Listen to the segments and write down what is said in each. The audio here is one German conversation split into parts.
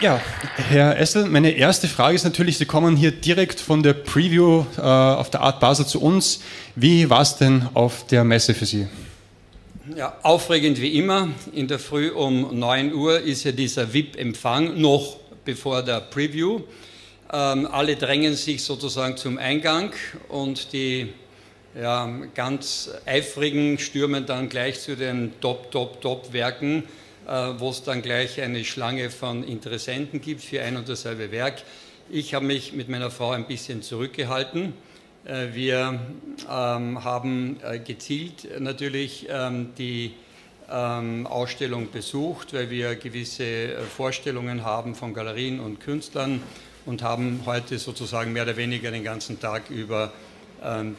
Ja, Herr Essel, meine erste Frage ist natürlich, Sie kommen hier direkt von der Preview äh, auf der Art Basel zu uns. Wie war es denn auf der Messe für Sie? Ja, aufregend wie immer. In der Früh um 9 Uhr ist ja dieser VIP-Empfang noch bevor der Preview. Ähm, alle drängen sich sozusagen zum Eingang und die ja, ganz eifrigen stürmen dann gleich zu den Top, Top, Top-Werken äh, wo es dann gleich eine Schlange von Interessenten gibt für ein und dasselbe Werk. Ich habe mich mit meiner Frau ein bisschen zurückgehalten. Äh, wir ähm, haben äh, gezielt natürlich ähm, die ähm, Ausstellung besucht, weil wir gewisse Vorstellungen haben von Galerien und Künstlern und haben heute sozusagen mehr oder weniger den ganzen Tag über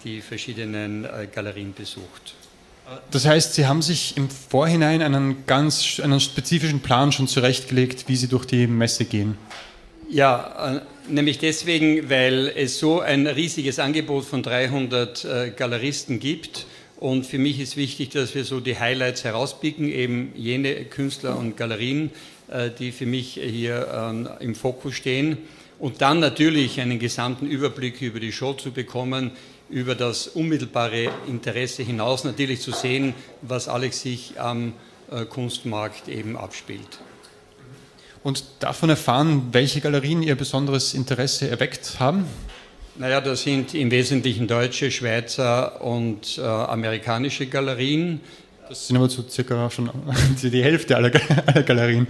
die verschiedenen Galerien besucht. Das heißt, Sie haben sich im Vorhinein einen ganz einen spezifischen Plan schon zurechtgelegt, wie Sie durch die Messe gehen. Ja, äh, nämlich deswegen, weil es so ein riesiges Angebot von 300 äh, Galeristen gibt. Und für mich ist wichtig, dass wir so die Highlights herauspicken, eben jene Künstler und Galerien, äh, die für mich hier ähm, im Fokus stehen. Und dann natürlich einen gesamten Überblick über die Show zu bekommen, über das unmittelbare Interesse hinaus natürlich zu sehen, was alles sich am äh, Kunstmarkt eben abspielt. Und davon erfahren, welche Galerien Ihr besonderes Interesse erweckt haben? Naja, das sind im Wesentlichen deutsche, Schweizer und äh, amerikanische Galerien. Das sind aber so circa schon die Hälfte aller, aller Galerien.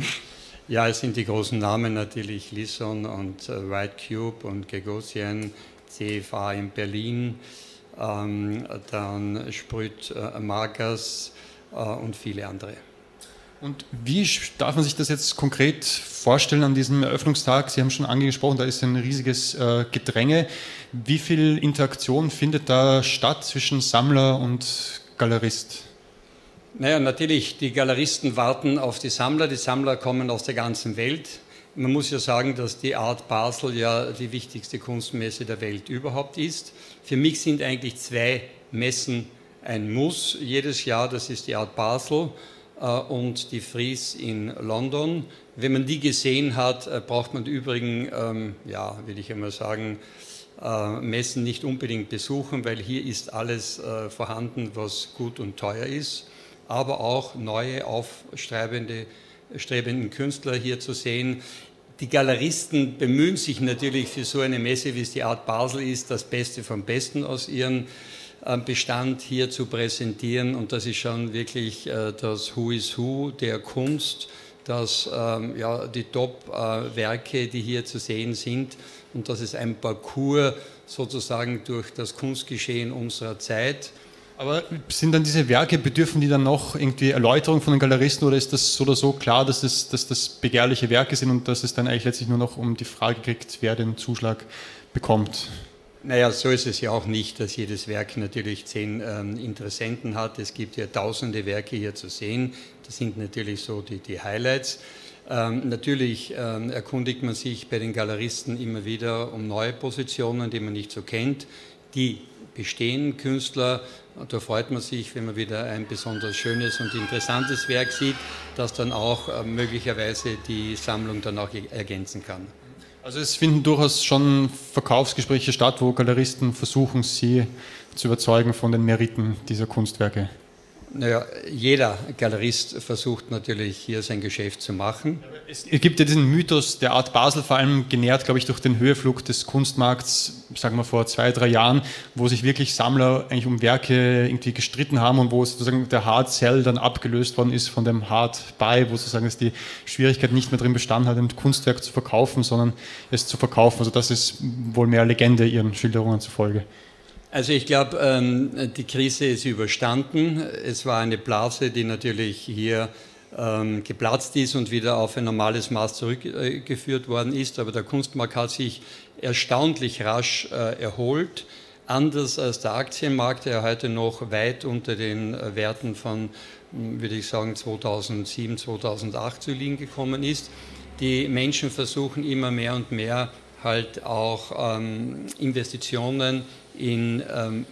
Ja, es sind die großen Namen natürlich, Lisson und äh, White Cube und Gagosian, CFA in Berlin, ähm, dann Sprüt äh, Margas äh, und viele andere. Und wie darf man sich das jetzt konkret vorstellen an diesem Eröffnungstag? Sie haben schon angesprochen, da ist ein riesiges äh, Gedränge. Wie viel Interaktion findet da statt zwischen Sammler und Galerist? Naja, natürlich, die Galeristen warten auf die Sammler. Die Sammler kommen aus der ganzen Welt. Man muss ja sagen, dass die Art Basel ja die wichtigste Kunstmesse der Welt überhaupt ist. Für mich sind eigentlich zwei Messen ein Muss jedes Jahr. Das ist die Art Basel äh, und die Fries in London. Wenn man die gesehen hat, äh, braucht man die übrigen, ähm, ja, will ich einmal sagen, äh, Messen nicht unbedingt besuchen, weil hier ist alles vorhanden, was gut und teuer ist, aber auch neue, aufstrebende strebenden Künstler hier zu sehen. Die Galeristen bemühen sich natürlich für so eine Messe, wie es die Art Basel ist, das Beste vom Besten aus ihrem ähm, Bestand hier zu präsentieren. Und das ist schon wirklich äh, das Who is Who der Kunst, das, ähm, ja, die Top-Werke, die hier zu sehen sind. Und das ist ein Parcours sozusagen durch das Kunstgeschehen unserer Zeit. Aber sind dann diese Werke, bedürfen die dann noch irgendwie Erläuterung von den Galeristen oder ist das so oder so klar, dass das, dass das begehrliche Werke sind und dass es dann eigentlich letztlich nur noch um die Frage kriegt, wer den Zuschlag bekommt? Naja, so ist es ja auch nicht, dass jedes Werk natürlich zehn ähm, Interessenten hat. Es gibt ja tausende Werke hier zu sehen. Das sind natürlich so die, die Highlights. Ähm, natürlich ähm, erkundigt man sich bei den Galeristen immer wieder um neue Positionen, die man nicht so kennt. Die bestehenden Künstler da freut man sich, wenn man wieder ein besonders schönes und interessantes Werk sieht, das dann auch äh, möglicherweise die Sammlung dann auch ergänzen kann. Also es finden durchaus schon Verkaufsgespräche statt, wo Galeristen versuchen, sie zu überzeugen von den Meriten dieser Kunstwerke. Naja, jeder Galerist versucht natürlich hier sein Geschäft zu machen. Es gibt ja diesen Mythos der Art Basel, vor allem genährt, glaube ich, durch den Höheflug des Kunstmarkts, sagen wir vor zwei, drei Jahren, wo sich wirklich Sammler eigentlich um Werke irgendwie gestritten haben und wo sozusagen der Hard Sell dann abgelöst worden ist von dem Hard Buy, wo sozusagen es die Schwierigkeit nicht mehr drin bestanden hat, ein Kunstwerk zu verkaufen, sondern es zu verkaufen. Also das ist wohl mehr Legende Ihren Schilderungen zufolge. Also ich glaube, ähm, die Krise ist überstanden. Es war eine Blase, die natürlich hier ähm, geplatzt ist und wieder auf ein normales Maß zurückgeführt worden ist. Aber der Kunstmarkt hat sich erstaunlich rasch äh, erholt. Anders als der Aktienmarkt, der heute noch weit unter den äh, Werten von, hm, würde ich sagen, 2007, 2008 zu liegen gekommen ist. Die Menschen versuchen immer mehr und mehr halt auch ähm, Investitionen in ähm,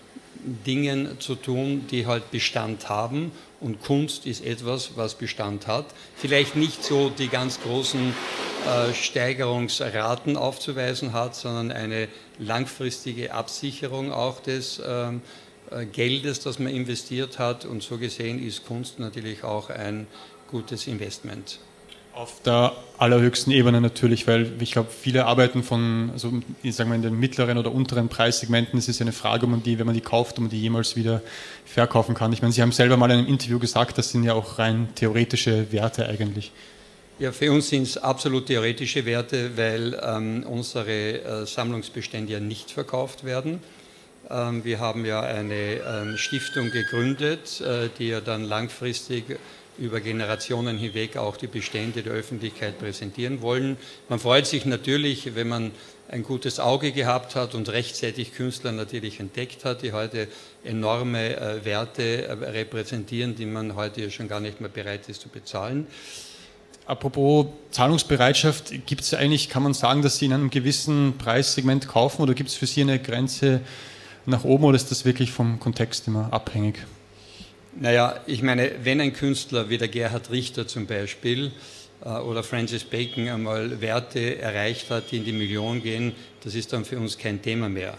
Dingen zu tun, die halt Bestand haben. Und Kunst ist etwas, was Bestand hat. Vielleicht nicht so die ganz großen äh, Steigerungsraten aufzuweisen hat, sondern eine langfristige Absicherung auch des ähm, äh, Geldes, das man investiert hat. Und so gesehen ist Kunst natürlich auch ein gutes Investment. Auf der allerhöchsten Ebene natürlich, weil ich glaube, viele arbeiten von, also ich sage mal, in den mittleren oder unteren Preissegmenten. Es ist eine Frage, ob die, wenn man die kauft, ob man die jemals wieder verkaufen kann. Ich meine, Sie haben selber mal in einem Interview gesagt, das sind ja auch rein theoretische Werte eigentlich. Ja, für uns sind es absolut theoretische Werte, weil ähm, unsere äh, Sammlungsbestände ja nicht verkauft werden. Ähm, wir haben ja eine ähm, Stiftung gegründet, äh, die ja dann langfristig über Generationen hinweg auch die Bestände der Öffentlichkeit präsentieren wollen. Man freut sich natürlich, wenn man ein gutes Auge gehabt hat und rechtzeitig Künstler natürlich entdeckt hat, die heute enorme äh, Werte äh, repräsentieren, die man heute ja schon gar nicht mehr bereit ist zu bezahlen. Apropos Zahlungsbereitschaft, gibt es eigentlich, kann man sagen, dass Sie in einem gewissen Preissegment kaufen oder gibt es für Sie eine Grenze nach oben oder ist das wirklich vom Kontext immer abhängig? Naja, ich meine, wenn ein Künstler wie der Gerhard Richter zum Beispiel äh, oder Francis Bacon einmal Werte erreicht hat, die in die Million gehen, das ist dann für uns kein Thema mehr.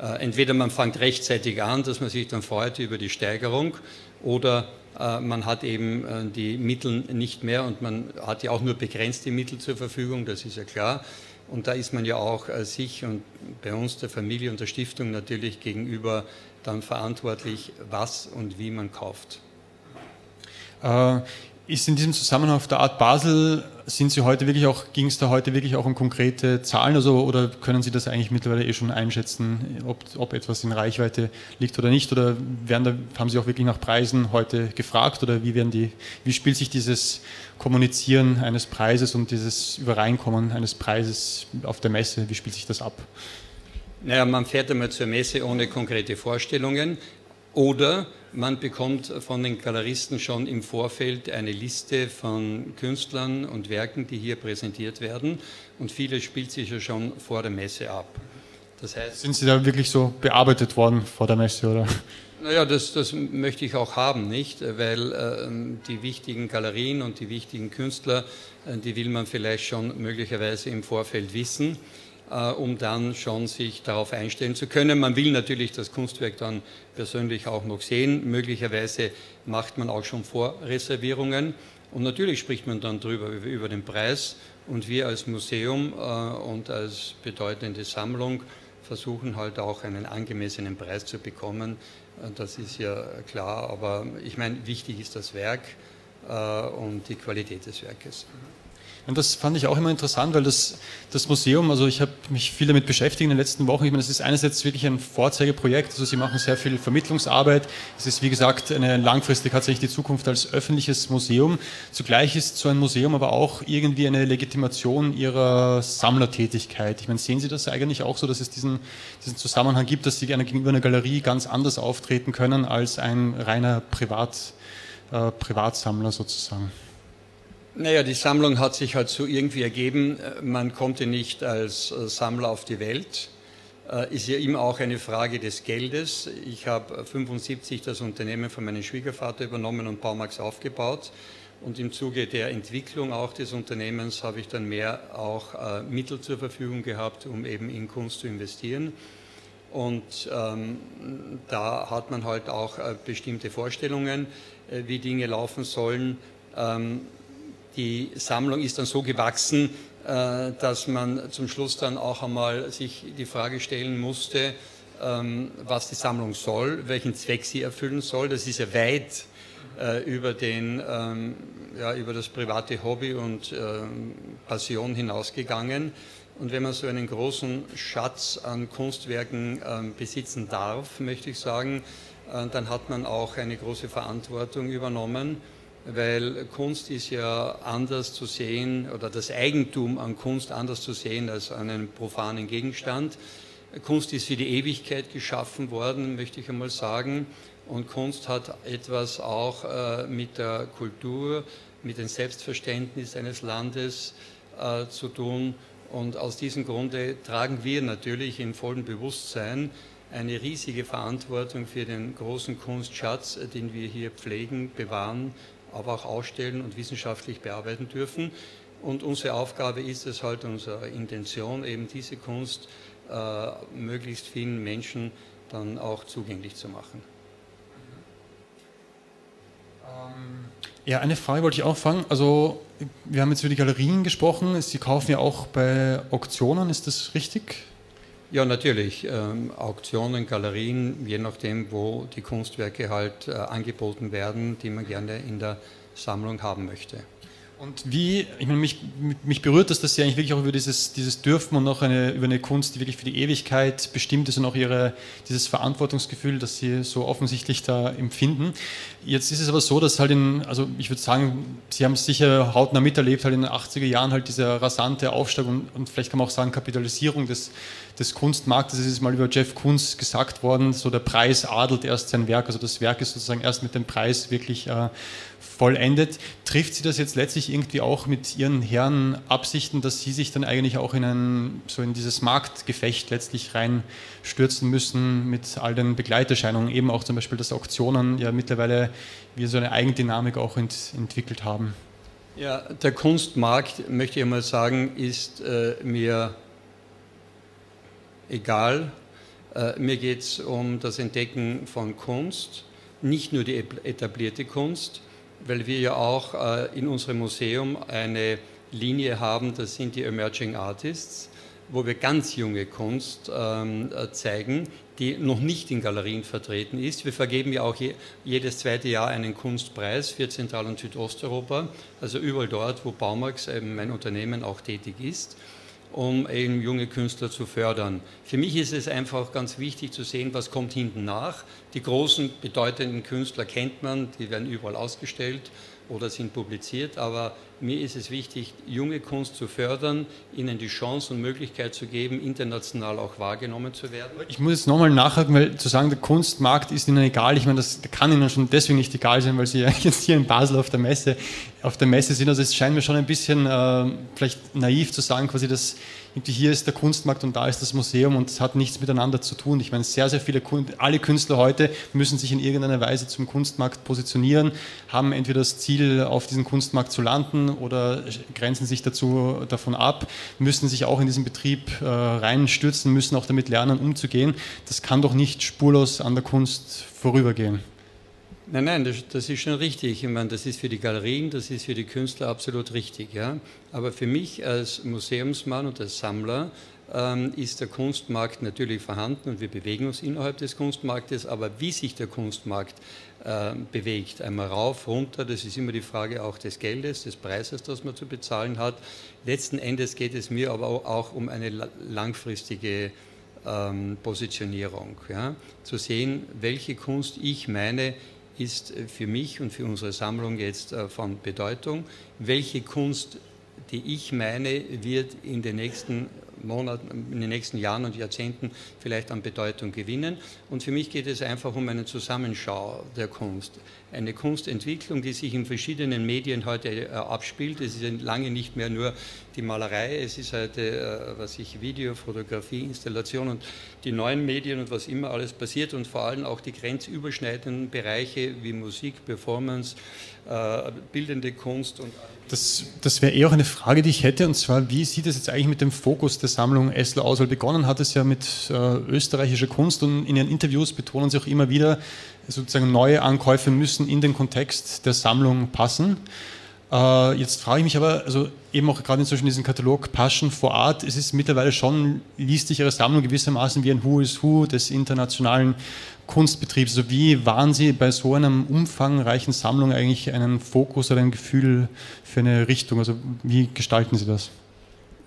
Äh, entweder man fängt rechtzeitig an, dass man sich dann freut über die Steigerung, oder äh, man hat eben die Mittel nicht mehr und man hat ja auch nur begrenzte Mittel zur Verfügung, das ist ja klar. Und da ist man ja auch sich und bei uns der Familie und der Stiftung natürlich gegenüber dann verantwortlich, was und wie man kauft. Äh, ist in diesem Zusammenhang auf der Art Basel, sind Sie heute wirklich auch, ging es da heute wirklich auch um konkrete Zahlen also, oder können Sie das eigentlich mittlerweile eh schon einschätzen, ob, ob etwas in Reichweite liegt oder nicht? Oder werden da, haben Sie auch wirklich nach Preisen heute gefragt oder wie, werden die, wie spielt sich dieses Kommunizieren eines Preises und dieses Übereinkommen eines Preises auf der Messe, wie spielt sich das ab? Naja, man fährt einmal zur Messe ohne konkrete Vorstellungen oder man bekommt von den Galeristen schon im Vorfeld eine Liste von Künstlern und Werken, die hier präsentiert werden und vieles spielt sich ja schon vor der Messe ab. Das heißt, Sind Sie da wirklich so bearbeitet worden vor der Messe, oder? Naja, das, das möchte ich auch haben, nicht? Weil äh, die wichtigen Galerien und die wichtigen Künstler, äh, die will man vielleicht schon möglicherweise im Vorfeld wissen. Äh, um dann schon sich darauf einstellen zu können. Man will natürlich das Kunstwerk dann persönlich auch noch sehen. Möglicherweise macht man auch schon Vorreservierungen. Und natürlich spricht man dann darüber, über den Preis. Und wir als Museum äh, und als bedeutende Sammlung versuchen halt auch einen angemessenen Preis zu bekommen. Äh, das ist ja klar. Aber ich meine, wichtig ist das Werk und die Qualität des Werkes. Und das fand ich auch immer interessant, weil das, das Museum, also ich habe mich viel damit beschäftigt in den letzten Wochen. Ich meine, es ist einerseits wirklich ein Vorzeigeprojekt, also sie machen sehr viel Vermittlungsarbeit. Es ist, wie gesagt, eine langfristig tatsächlich die Zukunft als öffentliches Museum. Zugleich ist so ein Museum aber auch irgendwie eine Legitimation ihrer Sammlertätigkeit. Ich meine, sehen Sie das eigentlich auch so, dass es diesen, diesen Zusammenhang gibt, dass Sie gegenüber einer Galerie ganz anders auftreten können als ein reiner Privat, äh, Privatsammler sozusagen? Naja, die Sammlung hat sich halt so irgendwie ergeben. Man konnte nicht als äh, Sammler auf die Welt. Äh, ist ja immer auch eine Frage des Geldes. Ich habe 1975 das Unternehmen von meinem Schwiegervater übernommen und Baumax aufgebaut. Und im Zuge der Entwicklung auch des Unternehmens habe ich dann mehr auch äh, Mittel zur Verfügung gehabt, um eben in Kunst zu investieren. Und ähm, da hat man halt auch äh, bestimmte Vorstellungen, äh, wie Dinge laufen sollen. Ähm, die Sammlung ist dann so gewachsen, äh, dass man zum Schluss dann auch einmal sich die Frage stellen musste, ähm, was die Sammlung soll, welchen Zweck sie erfüllen soll. Das ist ja weit äh, über, den, ähm, ja, über das private Hobby und ähm, Passion hinausgegangen. Und wenn man so einen großen Schatz an Kunstwerken besitzen darf, möchte ich sagen, äh, dann hat man auch eine große Verantwortung übernommen weil Kunst ist ja anders zu sehen oder das Eigentum an Kunst anders zu sehen als an einem profanen Gegenstand. Kunst ist für die Ewigkeit geschaffen worden, möchte ich einmal sagen. Und Kunst hat etwas auch äh, mit der Kultur, mit dem Selbstverständnis eines Landes äh, zu tun. Und aus diesem Grunde tragen wir natürlich in vollem Bewusstsein eine riesige Verantwortung für den großen Kunstschatz, den wir hier pflegen, bewahren aber auch ausstellen und wissenschaftlich bearbeiten dürfen. Und unsere Aufgabe ist es halt, unsere Intention, eben diese Kunst äh, möglichst vielen Menschen dann auch zugänglich zu machen. Ja, eine Frage wollte ich auch fragen. Also, wir haben jetzt über die Galerien gesprochen. Sie kaufen ja auch bei Auktionen, ist das richtig? Ja, natürlich. Ähm, Auktionen, Galerien, je nachdem, wo die Kunstwerke halt äh, angeboten werden, die man gerne in der Sammlung haben möchte. Und wie, ich meine, mich, mich berührt das, dass Sie eigentlich wirklich auch über dieses, dieses Dürfen und auch eine, über eine Kunst, die wirklich für die Ewigkeit bestimmt ist und auch ihre, dieses Verantwortungsgefühl, das Sie so offensichtlich da empfinden. Jetzt ist es aber so, dass halt in, also ich würde sagen, Sie haben es sicher hautnah miterlebt, halt in den 80er Jahren halt dieser rasante Aufstieg und, und vielleicht kann man auch sagen Kapitalisierung des, des Kunstmarktes. Es ist mal über Jeff Koons gesagt worden, so der Preis adelt erst sein Werk, also das Werk ist sozusagen erst mit dem Preis wirklich äh, vollendet. Trifft sie das jetzt letztlich irgendwie auch mit ihren Herren Absichten, dass sie sich dann eigentlich auch in ein, so in dieses Marktgefecht letztlich reinstürzen müssen mit all den Begleiterscheinungen, eben auch zum Beispiel, dass Auktionen ja mittlerweile wir so eine Eigendynamik auch ent, entwickelt haben? Ja, der Kunstmarkt, möchte ich einmal sagen, ist äh, mir egal. Äh, mir geht es um das Entdecken von Kunst, nicht nur die etablierte Kunst, weil wir ja auch äh, in unserem Museum eine Linie haben, das sind die Emerging Artists, wo wir ganz junge Kunst ähm, äh, zeigen, die noch nicht in Galerien vertreten ist. Wir vergeben ja auch je, jedes zweite Jahr einen Kunstpreis für Zentral- und Südosteuropa, also überall dort, wo Baumax, mein Unternehmen, auch tätig ist um eben junge Künstler zu fördern. Für mich ist es einfach ganz wichtig zu sehen, was kommt hinten nach. Die großen, bedeutenden Künstler kennt man, die werden überall ausgestellt oder sind publiziert, aber mir ist es wichtig, junge Kunst zu fördern, ihnen die Chance und Möglichkeit zu geben, international auch wahrgenommen zu werden. Ich muss jetzt nochmal nachhaken, weil zu sagen, der Kunstmarkt ist Ihnen egal, ich meine, das kann Ihnen schon deswegen nicht egal sein, weil Sie ja jetzt hier in Basel auf der Messe, auf der Messe sind. Also es scheint mir schon ein bisschen äh, vielleicht naiv zu sagen, quasi, dass hier ist der Kunstmarkt und da ist das Museum und es hat nichts miteinander zu tun. Ich meine, sehr, sehr viele, alle Künstler heute müssen sich in irgendeiner Weise zum Kunstmarkt positionieren, haben entweder das Ziel, auf diesen Kunstmarkt zu landen oder grenzen sich dazu, davon ab, müssen sich auch in diesen Betrieb äh, reinstürzen, müssen auch damit lernen, umzugehen. Das kann doch nicht spurlos an der Kunst vorübergehen. Nein, nein, das, das, ist schon richtig. Ich meine, das ist für die Galerien, das ist für die Künstler absolut richtig. Ja? Aber für mich als Museumsmann und als Sammler ähm, ist der Kunstmarkt natürlich vorhanden und wir bewegen uns innerhalb des Kunstmarktes. Aber wie sich der Kunstmarkt äh, bewegt, einmal rauf, runter, das ist immer die Frage auch des Geldes, des Preises, das man zu bezahlen hat. Letzten Endes geht es mir aber auch um eine langfristige ähm, Positionierung. Ja? Zu sehen, welche Kunst ich meine, ist für mich und für unsere Sammlung jetzt äh, von Bedeutung. Welche Kunst, die ich meine, wird in den nächsten Monaten, in den nächsten Jahren und Jahrzehnten vielleicht an Bedeutung gewinnen. Und für mich geht es einfach um eine Zusammenschau der Kunst. Eine Kunstentwicklung, die sich in verschiedenen Medien heute äh, abspielt. Es ist lange nicht mehr nur die Malerei, es ist heute, äh, was ich, Video, Fotografie, Installation und die neuen Medien und was immer alles passiert und vor allem auch die grenzüberschneidenden Bereiche wie Musik, Performance, äh, bildende Kunst und das, das wäre eher auch eine Frage, die ich hätte, und zwar, wie sieht es jetzt eigentlich mit dem Fokus der Sammlung Essler aus? Weil begonnen hat es ja mit äh, österreichischer Kunst und in Ihren Interviews betonen Sie auch immer wieder, sozusagen neue Ankäufe müssen in den Kontext der Sammlung passen. Äh, jetzt frage ich mich aber, also eben auch gerade in diesem Katalog Passion for Art, es ist mittlerweile schon, liest sich Ihre Sammlung gewissermaßen wie ein Who is Who des internationalen Kunstbetriebs. Also wie waren Sie bei so einem umfangreichen Sammlung eigentlich einen Fokus oder ein Gefühl für eine Richtung? Also wie gestalten Sie das?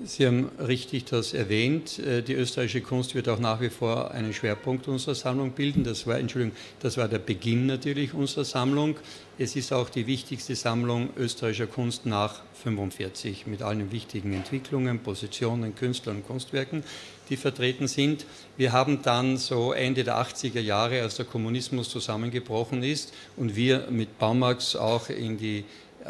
Sie haben richtig das erwähnt. Äh, die österreichische Kunst wird auch nach wie vor einen Schwerpunkt unserer Sammlung bilden. Das war, Entschuldigung, das war der Beginn natürlich unserer Sammlung. Es ist auch die wichtigste Sammlung österreichischer Kunst nach 45 mit allen wichtigen Entwicklungen, Positionen, Künstlern und Kunstwerken, die vertreten sind. Wir haben dann so Ende der 80er Jahre, als der Kommunismus zusammengebrochen ist und wir mit Baumax auch in die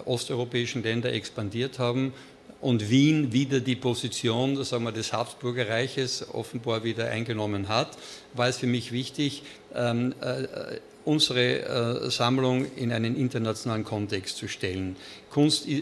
osteuropäischen Länder expandiert haben, und Wien wieder die Position sagen wir, des Habsburger Reiches offenbar wieder eingenommen hat, war es für mich wichtig, ähm, äh, unsere äh, Sammlung in einen internationalen Kontext zu stellen. Kunst äh,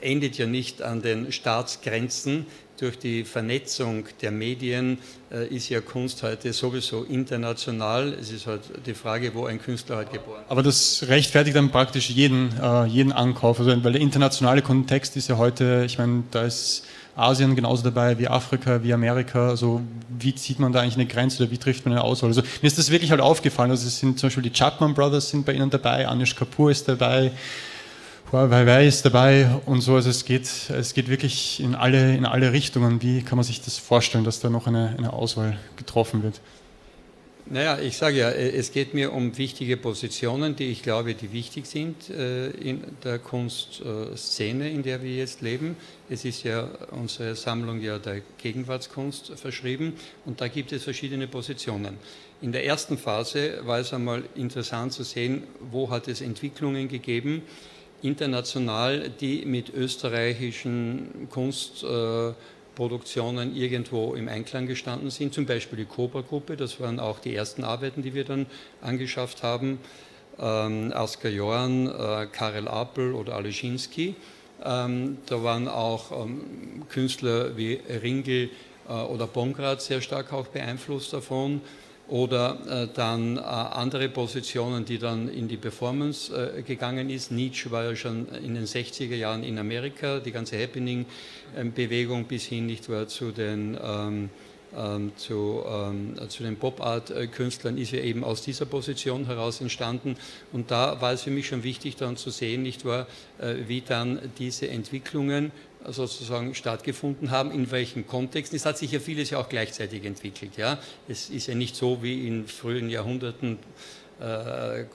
endet ja nicht an den Staatsgrenzen. Durch die Vernetzung der Medien äh, ist ja Kunst heute sowieso international. Es ist halt die Frage, wo ein Künstler halt geboren ist. Aber das rechtfertigt dann praktisch jeden, äh, jeden Ankauf, also, weil der internationale Kontext ist ja heute, ich meine, da ist Asien genauso dabei wie Afrika, wie Amerika. Also wie zieht man da eigentlich eine Grenze oder wie trifft man eine Auswahl? Also mir ist das wirklich halt aufgefallen. Also es sind zum Beispiel die Chapman Brothers sind bei Ihnen dabei, Anish Kapoor ist dabei, Huawei ist dabei und so. Also es geht, es geht wirklich in alle, in alle Richtungen. Wie kann man sich das vorstellen, dass da noch eine, eine Auswahl getroffen wird? Naja, ich sage ja, äh, es geht mir um wichtige Positionen, die ich glaube, die wichtig sind äh, in der Kunstszene, in der wir jetzt leben. Es ist ja unsere Sammlung ja der Gegenwartskunst verschrieben und da gibt es verschiedene Positionen. In der ersten Phase war es einmal interessant zu sehen, wo hat es Entwicklungen gegeben, international, die mit österreichischen Kunst äh, Produktionen irgendwo im Einklang gestanden sind, zum Beispiel die Cobra-Gruppe, das waren auch die ersten Arbeiten, die wir dann angeschafft haben, ähm, Asker Johann, äh, Karel Apel oder Aleschinski. Ähm, da waren auch ähm, Künstler wie Ringel äh, oder Bongrad sehr stark auch beeinflusst davon oder äh, dann äh, andere Positionen, die dann in die Performance äh, gegangen ist. Nietzsche war ja schon in den 60er Jahren in Amerika, die ganze Happening-Bewegung bis hin nicht zu den ähm, zu, ähm, zu den Pop-Art-Künstlern ist ja eben aus dieser Position heraus entstanden. Und da war es für mich schon wichtig, dann zu sehen, nicht wahr, äh, wie dann diese Entwicklungen sozusagen stattgefunden haben, in welchen Kontexten. Es hat sich ja vieles ja auch gleichzeitig entwickelt. Ja? Es ist ja nicht so wie in frühen Jahrhunderten äh,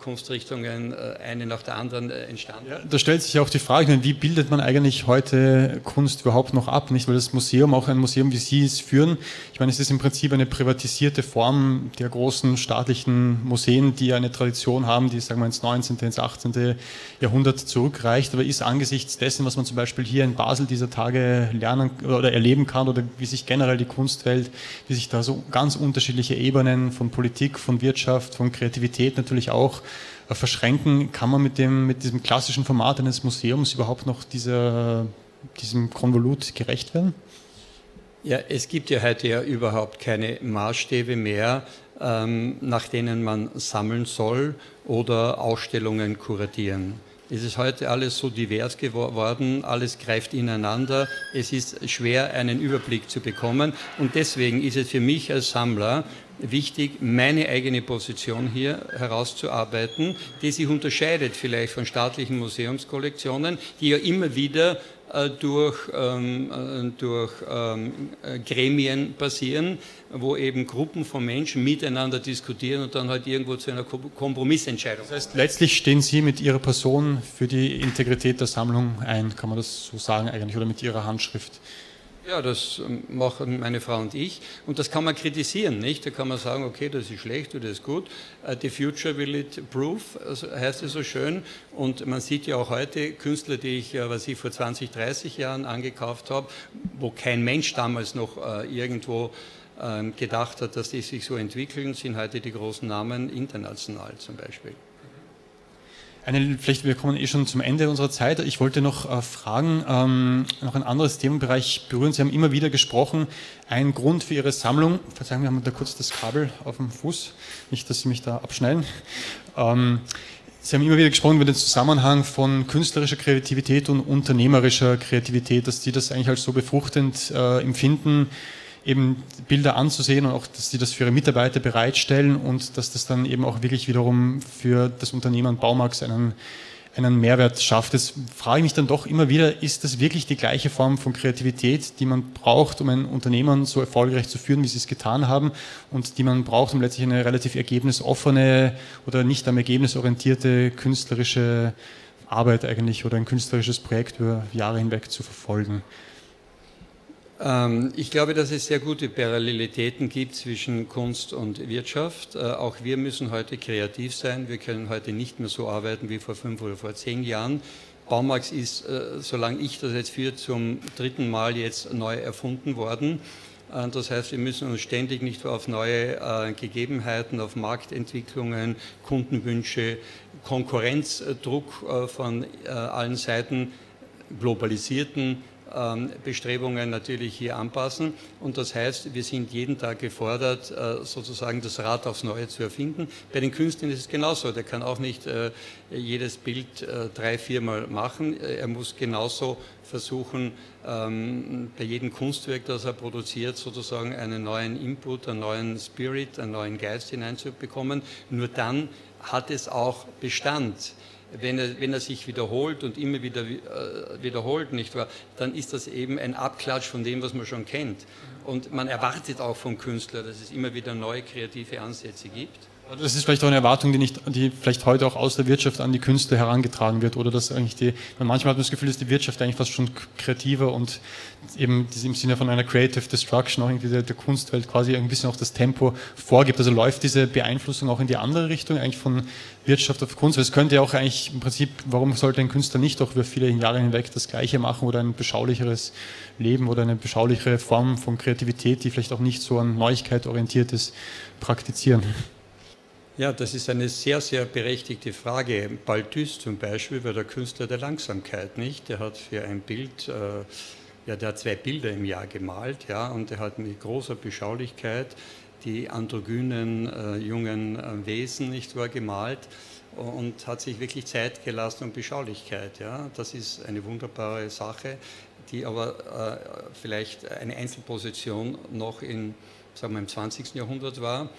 Kunstrichtungen äh, eine nach der anderen äh, entstanden. Ja, da stellt sich auch die Frage, wie bildet man eigentlich heute Kunst überhaupt noch ab? Nicht, weil das Museum, auch ein Museum wie Sie es führen, ich meine, es ist im Prinzip eine privatisierte Form der großen staatlichen Museen, die eine Tradition haben, die sagen wir ins 19., ins 18. Jahrhundert zurückreicht, aber ist angesichts dessen, was man zum Beispiel hier in Basel dieser Tage lernen oder erleben kann oder wie sich generell die Kunstwelt, wie sich da so ganz unterschiedliche Ebenen von Politik, von Wirtschaft, von Kreativität natürlich auch äh, verschränken. Kann man mit, dem, mit diesem klassischen Format eines Museums überhaupt noch dieser, diesem Konvolut gerecht werden? Ja, es gibt ja heute ja überhaupt keine Maßstäbe mehr, ähm, nach denen man sammeln soll oder Ausstellungen kuratieren. Es ist heute alles so divers geworden, alles greift ineinander. Es ist schwer, einen Überblick zu bekommen. Und deswegen ist es für mich als Sammler wichtig, meine eigene Position hier herauszuarbeiten, die sich unterscheidet vielleicht von staatlichen Museumskollektionen, die ja immer wieder durch, ähm, äh, durch ähm, Gremien passieren, wo eben Gruppen von Menschen miteinander diskutieren und dann halt irgendwo zu einer Kompromissentscheidung. Das heißt, letztlich stehen Sie mit Ihrer Person für die Integrität der Sammlung ein, kann man das so sagen eigentlich, oder mit Ihrer Handschrift? Ja, das ähm, machen meine Frau und ich. Und das kann man kritisieren, nicht? Da kann man sagen, okay, das ist schlecht oder das ist gut. Uh, the future will it prove, also heißt es so schön. Und man sieht ja auch heute Künstler, die ich, was ich vor 20, 30 Jahren angekauft habe, wo kein Mensch damals noch uh, irgendwo uh, gedacht hat, dass die sich so entwickeln, sind heute die großen Namen international zum Beispiel. Eine, vielleicht, wir kommen eh schon zum Ende unserer Zeit. Ich wollte noch äh, fragen, ähm, noch ein anderes Themenbereich berühren. Sie haben immer wieder gesprochen, ein Grund für Ihre Sammlung, verzeihen, wir haben da kurz das Kabel auf dem Fuß, nicht, dass Sie mich da abschneiden. Ähm, Sie haben immer wieder gesprochen über den Zusammenhang von künstlerischer Kreativität und unternehmerischer Kreativität, dass Sie das eigentlich als so befruchtend äh, empfinden eben Bilder anzusehen und auch, dass sie das für ihre Mitarbeiter bereitstellen und dass das dann eben auch wirklich wiederum für das Unternehmen Baumax einen, einen Mehrwert schafft. Das frage ich mich dann doch immer wieder, ist das wirklich die gleiche Form von Kreativität, die man braucht, um ein Unternehmen so erfolgreich zu führen, wie sie es getan haben und die man braucht, um letztlich eine relativ ergebnisoffene oder nicht am Ergebnis orientierte künstlerische Arbeit eigentlich oder ein künstlerisches Projekt über Jahre hinweg zu verfolgen? Ähm, ich glaube, dass es sehr gute Parallelitäten gibt zwischen Kunst und Wirtschaft. Äh, auch wir müssen heute kreativ sein. Wir können heute nicht mehr so arbeiten wie vor fünf oder vor zehn Jahren. Baumax ist, äh, solange ich das jetzt führe, zum dritten Mal jetzt neu erfunden worden. Äh, das heißt, wir müssen uns ständig nicht auf neue Gegebenheiten, auf Marktentwicklungen, Kundenwünsche, Konkurrenzdruck von allen Seiten globalisierten Bestrebungen natürlich hier anpassen. Und das heißt, wir sind jeden Tag gefordert, äh, sozusagen das Rad aufs Neue zu erfinden. Bei den Künstlern ist es genauso. Der kann auch nicht äh, jedes Bild äh, drei, viermal machen. Er muss genauso versuchen, ähm, bei jedem Kunstwerk, das er produziert, sozusagen einen neuen Input, einen neuen Spirit, einen neuen Geist hineinzubekommen. Nur dann hat es auch Bestand wenn er, wenn er sich wiederholt und immer wieder äh, wiederholt, nicht wahr, dann ist das eben ein Abklatsch von dem, was man schon kennt. Und man erwartet auch vom Künstler, dass es immer wieder neue kreative Ansätze gibt. Das ist vielleicht auch eine Erwartung, die, nicht, die vielleicht heute auch aus der Wirtschaft an die Künstler herangetragen wird. Oder dass eigentlich die, manchmal hat man das Gefühl, dass die Wirtschaft eigentlich fast schon kreativer und eben im Sinne von einer Creative Destruction auch irgendwie der, der Kunstwelt quasi ein bisschen auch das Tempo vorgibt. Also läuft diese Beeinflussung auch in die andere Richtung, eigentlich von Wirtschaft auf Kunst. Es könnte ja auch eigentlich im Prinzip, warum sollte ein Künstler nicht auch über viele Jahre hinweg das Gleiche machen oder ein beschaulicheres Leben oder eine beschaulichere Form von Kreativität, die vielleicht auch nicht so an Neuigkeit orientiert ist, praktizieren? Ja, das ist eine sehr, sehr berechtigte Frage. Balthus zum Beispiel war der Künstler der Langsamkeit, nicht? Der hat für ein Bild, äh, ja, der hat zwei Bilder im Jahr gemalt, ja, und er hat mit großer Beschaulichkeit die androgynen äh, jungen äh, Wesen, nicht wahr, gemalt und hat sich wirklich Zeit gelassen und Beschaulichkeit, ja. Das ist eine wunderbare Sache, die aber äh, vielleicht eine Einzelposition noch in, sagen wir, im 20. Jahrhundert war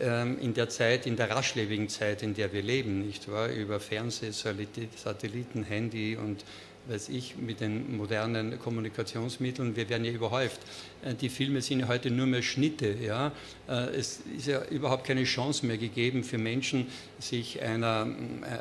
in der Zeit, in der raschlebigen Zeit, in der wir leben, nicht wahr? Über Fernseh, Satelliten, Handy und weiß ich, mit den modernen Kommunikationsmitteln, wir werden ja überhäuft. Äh, die Filme sind ja heute nur mehr Schnitte. Ja? Äh, es ist ja überhaupt keine Chance mehr gegeben für Menschen, sich einer,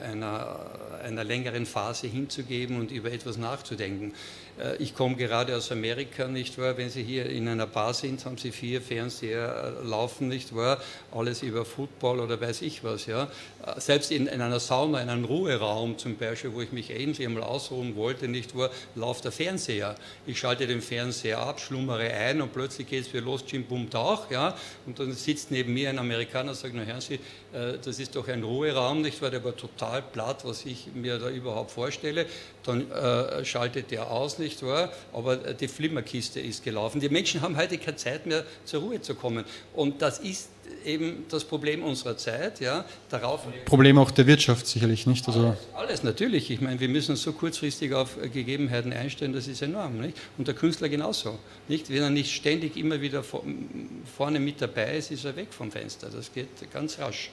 einer, einer längeren Phase hinzugeben und über etwas nachzudenken. Äh, ich komme gerade aus Amerika, nicht wahr? Wenn Sie hier in einer Bar sind, haben Sie vier Fernseher laufen, nicht wahr? Alles über Football oder weiß ich was, ja? Selbst in, in einer Sauna, in einem Ruheraum zum Beispiel, wo ich mich endlich einmal ausruhen wollte, nicht wahr? Läuft der Fernseher. Ich schalte den Fernseher ab, schlummere ein und plötzlich geht es wieder los, Jim Bum Tauch, ja? Und dann sitzt neben mir ein Amerikaner und sagt, na hören Sie, äh, das ist doch ein Ruheraum, nicht wahr? Der war total platt, was ich mir da überhaupt vorstelle. Dann äh, schaltet der aus, nicht wahr? Aber die Flimmerkiste ist gelaufen. Die Menschen haben heute keine Zeit mehr, zur Ruhe zu kommen. Und das ist eben das Problem unserer Zeit. Ja, darauf Problem auch der Wirtschaft sicherlich nicht. Also alles, alles, natürlich. Ich meine, wir müssen uns so kurzfristig auf Gegebenheiten einstellen, das ist enorm. Nicht? Und der Künstler genauso. Nicht? Wenn er nicht ständig immer wieder vorne mit dabei ist, ist er weg vom Fenster. Das geht ganz rasch.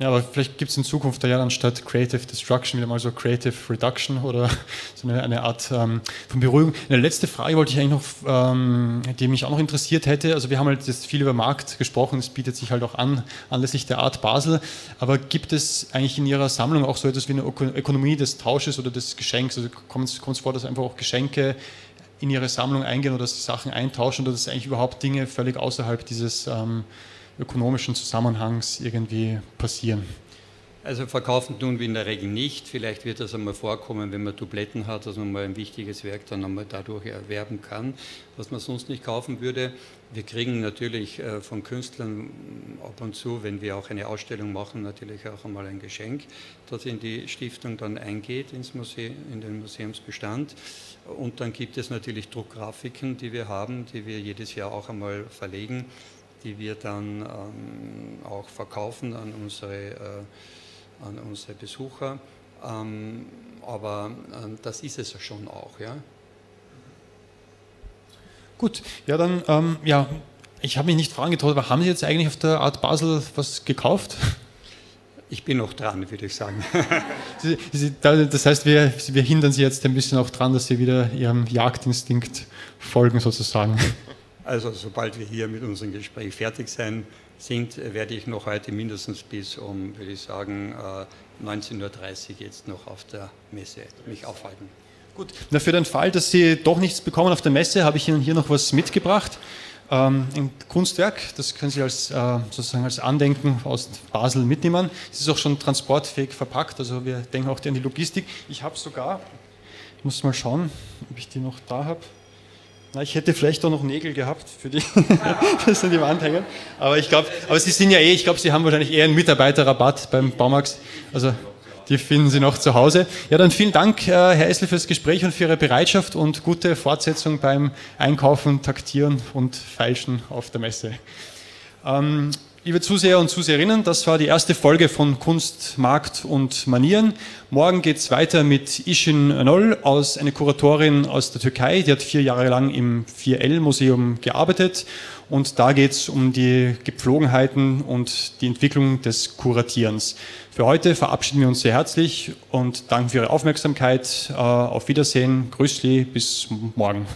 Ja, aber vielleicht gibt es in Zukunft ja anstatt Creative Destruction wieder mal so Creative Reduction oder so eine, eine Art ähm, von Beruhigung. Eine letzte Frage wollte ich eigentlich noch, ähm, die mich auch noch interessiert hätte. Also wir haben halt jetzt viel über Markt gesprochen, es bietet sich halt auch an, anlässlich der Art Basel. Aber gibt es eigentlich in Ihrer Sammlung auch so etwas wie eine Ökonomie des Tausches oder des Geschenks? Also kommt es vor, dass einfach auch Geschenke in Ihre Sammlung eingehen oder dass Sie Sachen eintauschen oder dass eigentlich überhaupt Dinge völlig außerhalb dieses ähm, ökonomischen Zusammenhangs irgendwie passieren? Also verkaufen tun wir in der Regel nicht. Vielleicht wird das einmal vorkommen, wenn man Dubletten hat, dass man mal ein wichtiges Werk dann einmal dadurch erwerben kann, was man sonst nicht kaufen würde. Wir kriegen natürlich äh, von Künstlern ab und zu, wenn wir auch eine Ausstellung machen, natürlich auch einmal ein Geschenk, das in die Stiftung dann eingeht, ins Museum, in den Museumsbestand. Und dann gibt es natürlich Druckgrafiken, die wir haben, die wir jedes Jahr auch einmal verlegen die wir dann ähm, auch verkaufen an unsere, äh, an unsere Besucher. Ähm, aber ähm, das ist es ja schon auch. Ja? Gut, ja dann, ähm, ja, ich habe mich nicht fragen getraut, aber haben Sie jetzt eigentlich auf der Art Basel was gekauft? Ich bin noch dran, würde ich sagen. das heißt, wir, wir hindern Sie jetzt ein bisschen auch dran, dass Sie wieder Ihrem Jagdinstinkt folgen, sozusagen. Also sobald wir hier mit unserem Gespräch fertig sein sind, werde ich noch heute mindestens bis um, würde ich sagen, 19.30 äh, Uhr jetzt noch auf der Messe mich aufhalten. Gut, Na, für den Fall, dass Sie doch nichts bekommen auf der Messe, habe ich Ihnen hier noch was mitgebracht. Ähm, ein Kunstwerk, das können Sie als, äh, sozusagen als Andenken aus Basel mitnehmen. Es ist auch schon transportfähig verpackt, also wir denken auch an die Logistik. Ich habe sogar, ich muss mal schauen, ob ich die noch da habe. Na, ich hätte vielleicht auch noch Nägel gehabt für die, das sind die Wandhänger. Aber ich glaube, aber Sie sind ja eh, ich glaube, Sie haben wahrscheinlich eher einen Mitarbeiterrabatt beim Baumarkt. Also die finden Sie noch zu Hause. Ja, dann vielen Dank, äh, Herr Essel, fürs Gespräch und für Ihre Bereitschaft und gute Fortsetzung beim Einkaufen, Taktieren und Feilschen auf der Messe. Ähm, liebe Zuseher und Zuseherinnen, das war die erste Folge von Kunst, Markt und Manieren. Morgen geht es weiter mit Ishin Önol, aus, eine Kuratorin aus der Türkei, die hat vier Jahre lang im 4L-Museum gearbeitet und da geht es um die Gepflogenheiten und die Entwicklung des Kuratierens. Für heute verabschieden wir uns sehr herzlich und danken für Ihre Aufmerksamkeit. Äh, auf Wiedersehen, Grüßli, bis morgen.